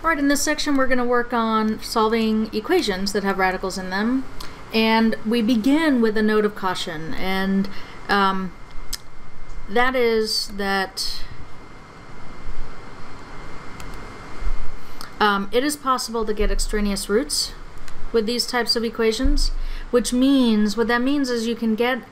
All right, in this section we're going to work on solving equations that have radicals in them. And we begin with a note of caution, and um, that is that um, it is possible to get extraneous roots with these types of equations, which means, what that means is you can get,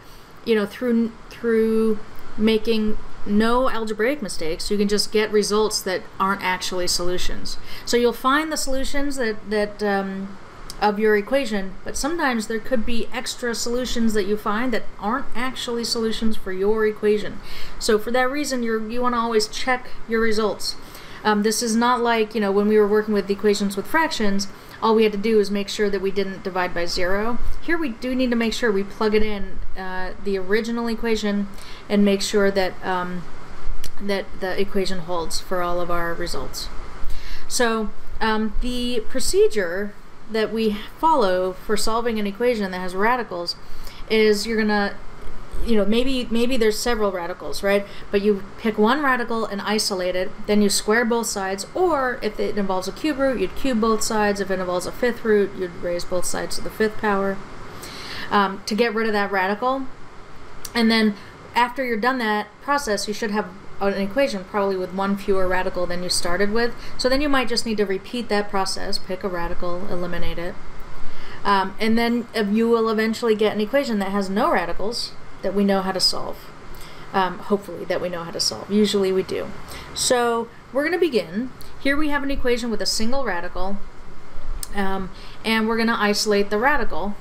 you know, through, through making no algebraic mistakes. You can just get results that aren't actually solutions. So you'll find the solutions that, that um, of your equation, but sometimes there could be extra solutions that you find that aren't actually solutions for your equation. So for that reason, you you want to always check your results. Um, this is not like, you know, when we were working with equations with fractions, all we had to do was make sure that we didn't divide by zero. Here we do need to make sure we plug it in, uh, the original equation, and make sure that, um, that the equation holds for all of our results. So um, the procedure that we follow for solving an equation that has radicals is you're going to you know, maybe maybe there's several radicals, right? But you pick one radical and isolate it, then you square both sides, or if it involves a cube root, you'd cube both sides. If it involves a fifth root, you'd raise both sides to the fifth power um, to get rid of that radical. And then after you're done that process, you should have an equation probably with one fewer radical than you started with. So then you might just need to repeat that process, pick a radical, eliminate it. Um, and then you will eventually get an equation that has no radicals, that we know how to solve. Um, hopefully that we know how to solve. Usually we do. So we're going to begin. Here we have an equation with a single radical, um, and we're going to isolate the radical.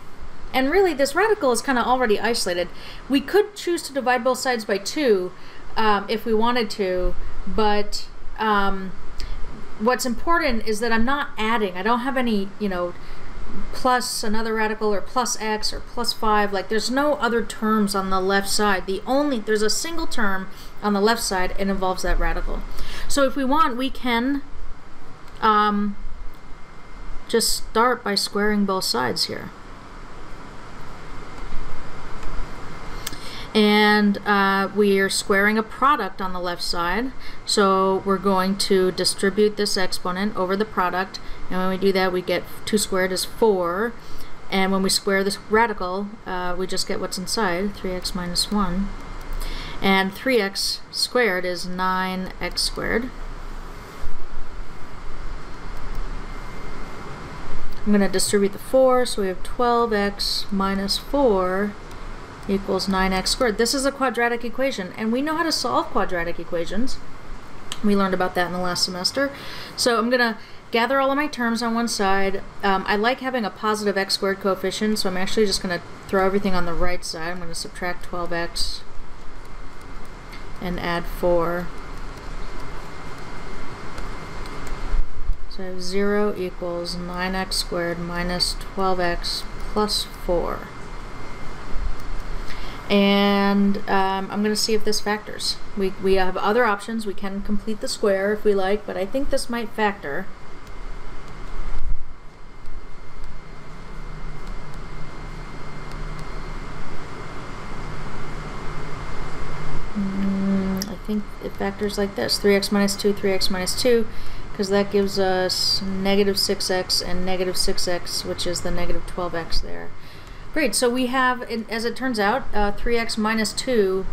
And really, this radical is kind of already isolated. We could choose to divide both sides by 2 um, if we wanted to, but um, what's important is that I'm not adding. I don't have any, you know, plus another radical or plus x or plus 5 like there's no other terms on the left side. The only there's a single term on the left side and involves that radical. So if we want we can um, just start by squaring both sides here and uh, we are squaring a product on the left side. So we're going to distribute this exponent over the product. And when we do that we get 2 squared is 4 and when we square this radical uh, we just get what's inside 3x minus 1 and 3x squared is 9x squared. I'm going to distribute the 4 so we have 12x minus 4 equals 9x squared. This is a quadratic equation, and we know how to solve quadratic equations. We learned about that in the last semester. So I'm going to gather all of my terms on one side. Um, I like having a positive x squared coefficient, so I'm actually just going to throw everything on the right side. I'm going to subtract 12x and add 4. So I have 0 equals 9x squared minus 12x plus 4 and um, I'm going to see if this factors. We, we have other options. We can complete the square if we like, but I think this might factor. Mm, I think it factors like this. 3x minus 2, 3x minus 2, because that gives us negative 6x and negative 6x, which is the negative 12x there. Great, so we have, as it turns out, uh, 3x minus 2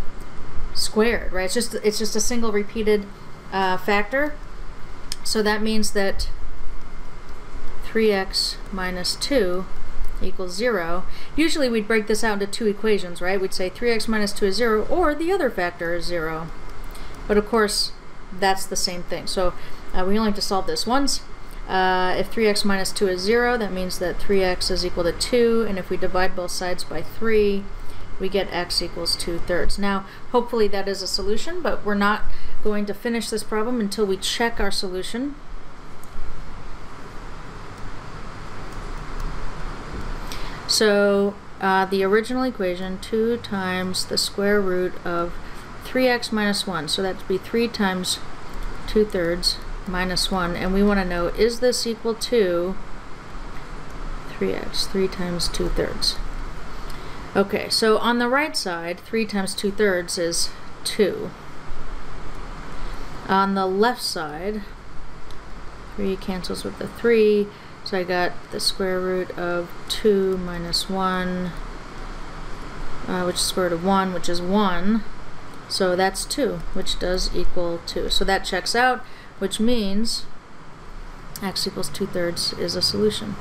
squared, right? It's just, it's just a single repeated uh, factor. So that means that 3x minus 2 equals 0. Usually we'd break this out into two equations, right? We'd say 3x minus 2 is 0, or the other factor is 0. But of course, that's the same thing. So uh, we only have to solve this once. Uh, if 3x minus 2 is 0, that means that 3x is equal to 2, and if we divide both sides by 3, we get x equals 2 thirds. Now, hopefully that is a solution, but we're not going to finish this problem until we check our solution. So, uh, the original equation, 2 times the square root of 3x minus 1, so that would be 3 times 2 thirds minus 1, and we want to know, is this equal to 3x, 3 times 2 thirds? Okay, so on the right side, 3 times 2 thirds is 2. On the left side, 3 cancels with the 3. So I got the square root of 2 minus 1, uh, which is square root of 1, which is 1. So that's 2, which does equal 2. So that checks out, which means x equals 2 thirds is a solution.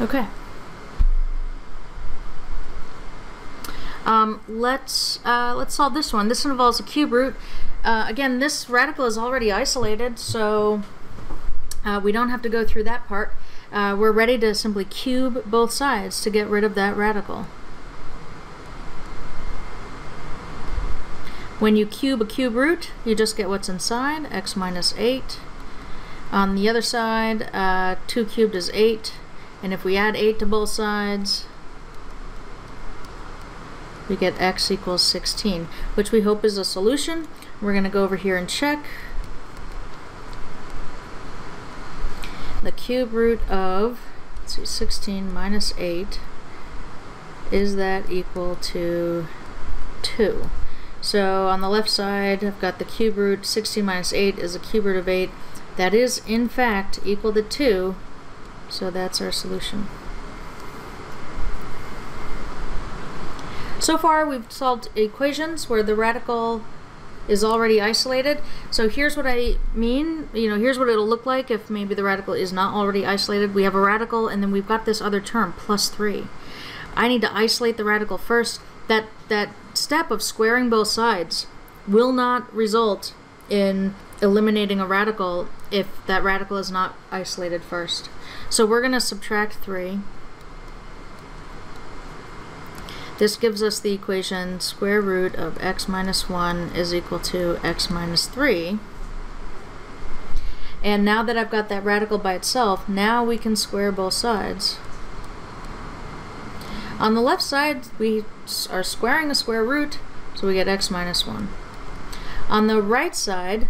Okay. Um, let's uh, let's solve this one. This involves a cube root. Uh, again, this radical is already isolated, so uh, we don't have to go through that part. Uh, we're ready to simply cube both sides to get rid of that radical. When you cube a cube root, you just get what's inside, x minus 8. On the other side, uh, 2 cubed is 8, and if we add 8 to both sides, we get x equals 16, which we hope is a solution. We're going to go over here and check. The cube root of, let's see, 16 minus 8, is that equal to 2? So on the left side, I've got the cube root, 60 minus 8 is a cube root of 8. That is, in fact, equal to 2, so that's our solution. So far we've solved equations where the radical is already isolated. So here's what I mean, you know, here's what it'll look like if maybe the radical is not already isolated. We have a radical and then we've got this other term, plus 3. I need to isolate the radical first. That, that step of squaring both sides will not result in eliminating a radical if that radical is not isolated first. So we're going to subtract 3. This gives us the equation square root of x minus 1 is equal to x minus 3. And now that I've got that radical by itself, now we can square both sides. On the left side, we are squaring a square root, so we get x minus 1. On the right side,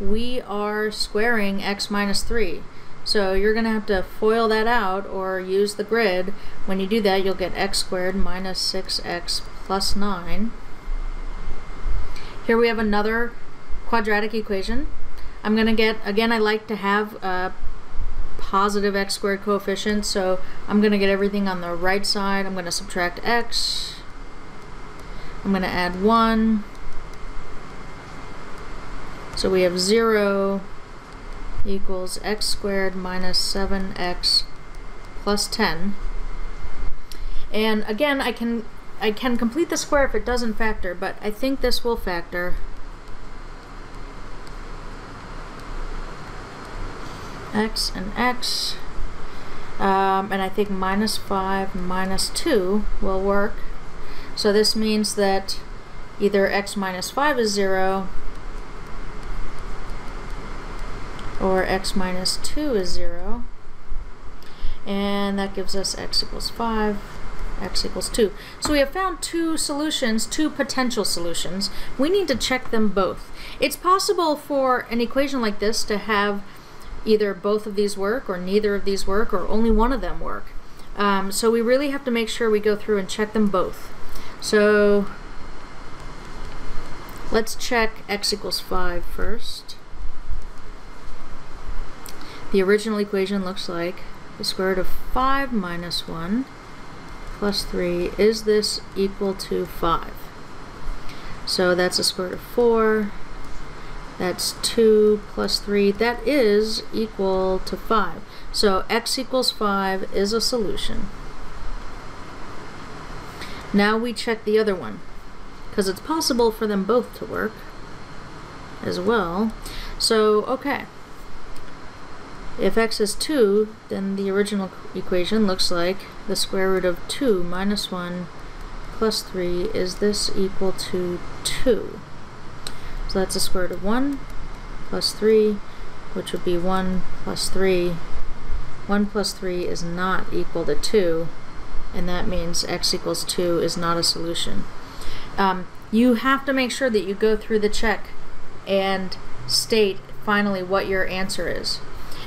we are squaring x minus 3. So you're going to have to FOIL that out or use the grid. When you do that, you'll get x squared minus 6x plus 9. Here we have another quadratic equation. I'm going to get, again, I like to have a positive x squared coefficient, so I'm going to get everything on the right side. I'm going to subtract x. I'm going to add 1. So we have 0 equals x squared minus 7x plus 10. And again, I can I can complete the square if it doesn't factor, but I think this will factor. X and x. Um, and I think minus 5 minus 2 will work. So this means that either x minus 5 is 0 or x minus 2 is 0 and that gives us x equals 5 x equals 2 so we have found two solutions two potential solutions we need to check them both it's possible for an equation like this to have either both of these work or neither of these work or only one of them work um, so we really have to make sure we go through and check them both so let's check x equals 5 first the original equation looks like the square root of 5 minus 1 plus 3. Is this equal to 5? So that's a square root of 4. That's 2 plus 3. That is equal to 5. So x equals 5 is a solution. Now we check the other one because it's possible for them both to work as well. So, okay. If x is 2, then the original equation looks like the square root of 2 minus 1 plus 3. Is this equal to 2? So that's the square root of 1 plus 3, which would be 1 plus 3. 1 plus 3 is not equal to 2, and that means x equals 2 is not a solution. Um, you have to make sure that you go through the check and state finally what your answer is.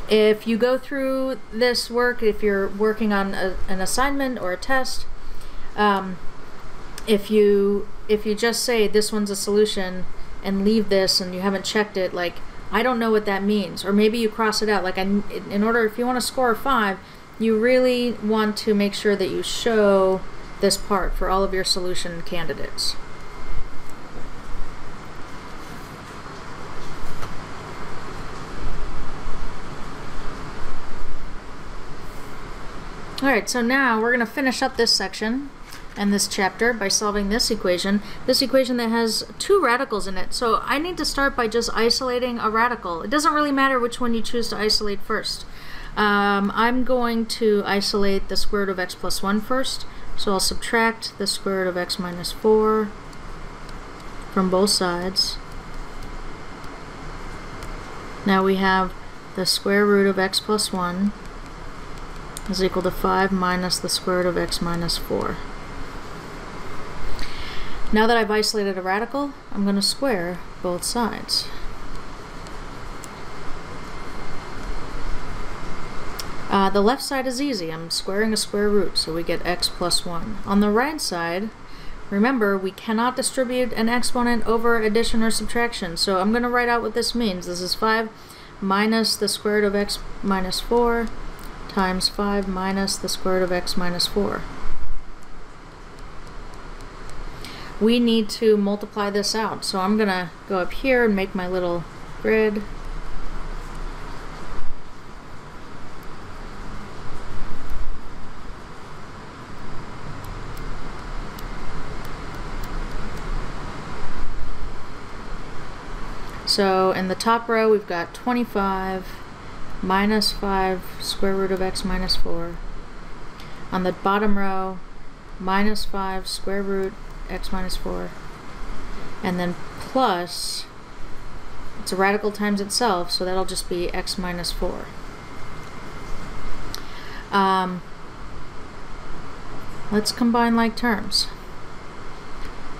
If you go through this work, if you're working on a, an assignment or a test, um, if you if you just say this one's a solution and leave this and you haven't checked it, like I don't know what that means. Or maybe you cross it out. Like I, in order, if you want to score a five, you really want to make sure that you show this part for all of your solution candidates. Alright, so now we're going to finish up this section and this chapter by solving this equation. This equation that has two radicals in it. So I need to start by just isolating a radical. It doesn't really matter which one you choose to isolate first. Um, I'm going to isolate the square root of x plus 1 first. So I'll subtract the square root of x minus 4 from both sides. Now we have the square root of x plus 1 is equal to 5 minus the square root of x minus 4. Now that I've isolated a radical, I'm going to square both sides. Uh, the left side is easy. I'm squaring a square root, so we get x plus 1. On the right side, remember, we cannot distribute an exponent over addition or subtraction, so I'm going to write out what this means. This is 5 minus the square root of x minus 4 times 5 minus the square root of x minus 4. We need to multiply this out. So I'm going to go up here and make my little grid. So in the top row we've got 25 minus 5 square root of x minus 4. On the bottom row, minus 5 square root x minus 4. And then plus, it's a radical times itself, so that'll just be x minus 4. Um, let's combine like terms.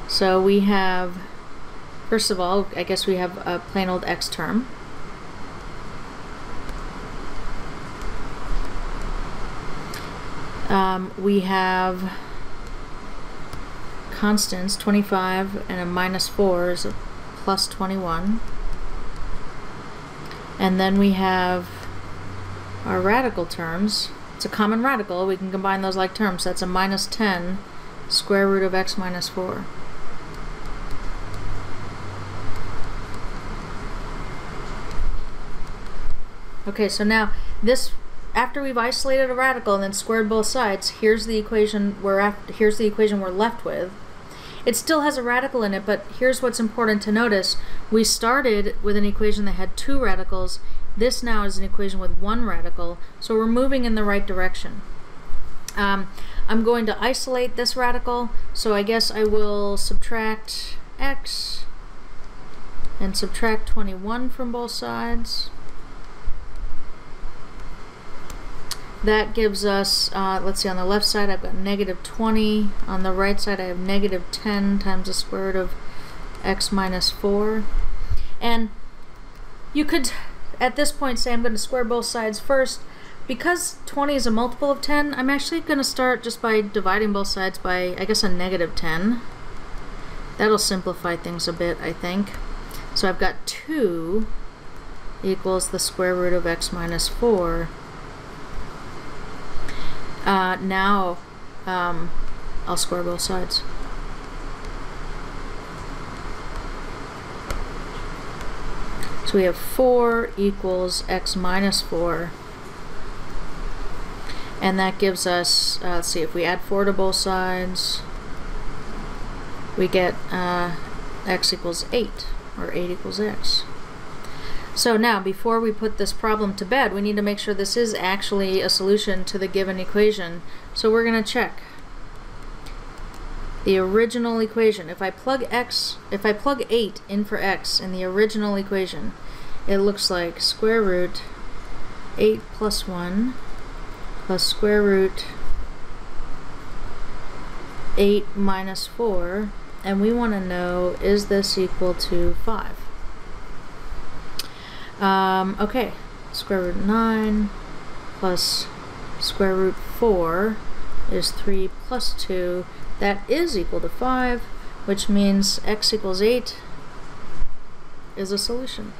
So we have, first of all, I guess we have a plain old x term. Um, we have constants, 25 and a minus 4 is a plus 21. And then we have our radical terms. It's a common radical. We can combine those like terms. That's a minus 10 square root of x minus 4. Okay, so now this after we've isolated a radical and then squared both sides, here's the equation we're here's the equation we're left with. It still has a radical in it, but here's what's important to notice. We started with an equation that had two radicals. This now is an equation with one radical, so we're moving in the right direction. Um, I'm going to isolate this radical, so I guess I will subtract x and subtract 21 from both sides. That gives us, uh, let's see, on the left side I've got negative 20. On the right side I have negative 10 times the square root of x minus 4. And you could, at this point, say I'm going to square both sides first. Because 20 is a multiple of 10, I'm actually going to start just by dividing both sides by, I guess, a negative 10. That'll simplify things a bit, I think. So I've got 2 equals the square root of x minus 4 uh, now um, I'll square both sides. So we have 4 equals x minus 4. And that gives us, uh, let's see, if we add 4 to both sides, we get uh, x equals 8, or 8 equals x. So now, before we put this problem to bed, we need to make sure this is actually a solution to the given equation. So we're going to check the original equation. If I plug x, if I plug 8 in for x in the original equation, it looks like square root 8 plus 1 plus square root 8 minus 4, and we want to know is this equal to 5? Um, okay, square root 9 plus square root 4 is 3 plus 2. that is equal to 5, which means x equals 8 is a solution.